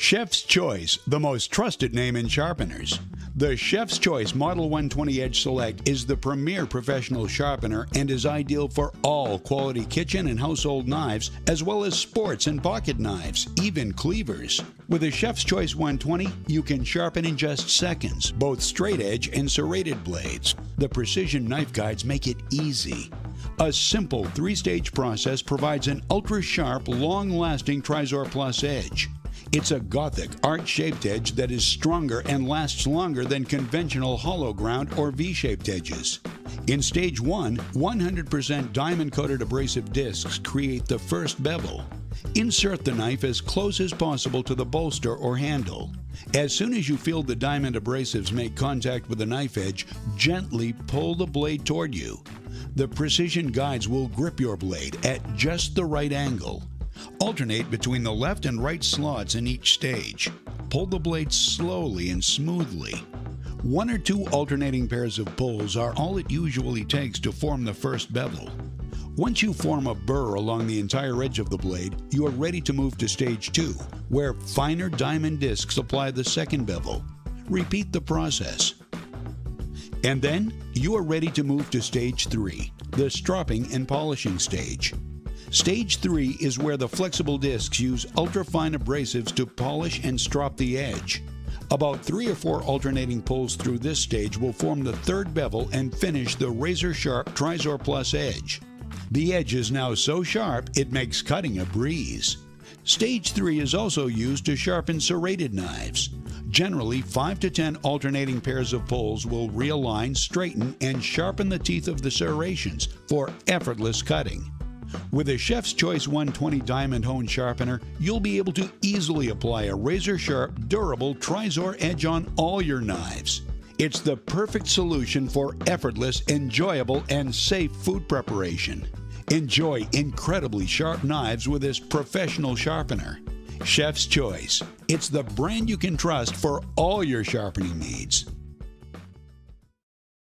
Chef's Choice, the most trusted name in sharpeners. The Chef's Choice Model 120 Edge Select is the premier professional sharpener and is ideal for all quality kitchen and household knives, as well as sports and pocket knives, even cleavers. With a Chef's Choice 120, you can sharpen in just seconds, both straight edge and serrated blades. The precision knife guides make it easy. A simple three stage process provides an ultra sharp, long lasting Trizor Plus edge. It's a Gothic arch shaped edge that is stronger and lasts longer than conventional hollow ground or V shaped edges. In stage 1, 100% diamond coated abrasive discs create the first bevel. Insert the knife as close as possible to the bolster or handle. As soon as you feel the diamond abrasives make contact with the knife edge, gently pull the blade toward you. The precision guides will grip your blade at just the right angle. Alternate between the left and right slots in each stage. Pull the blade slowly and smoothly. One or two alternating pairs of pulls are all it usually takes to form the first bevel. Once you form a burr along the entire edge of the blade, you are ready to move to stage 2, where finer diamond discs apply the second bevel. Repeat the process. And then you are ready to move to stage 3, the stropping and polishing stage. Stage 3 is where the flexible discs use ultra-fine abrasives to polish and strop the edge. About three or four alternating pulls through this stage will form the third bevel and finish the razor-sharp Trizor Plus edge. The edge is now so sharp it makes cutting a breeze. Stage 3 is also used to sharpen serrated knives. Generally, 5 to 10 alternating pairs of pulls will realign, straighten, and sharpen the teeth of the serrations for effortless cutting. With a Chef's Choice 120 Diamond Hone Sharpener, you'll be able to easily apply a razor sharp, durable Trizor edge on all your knives. It's the perfect solution for effortless, enjoyable, and safe food preparation. Enjoy incredibly sharp knives with this professional sharpener. Chef's Choice. It's the brand you can trust for all your sharpening needs.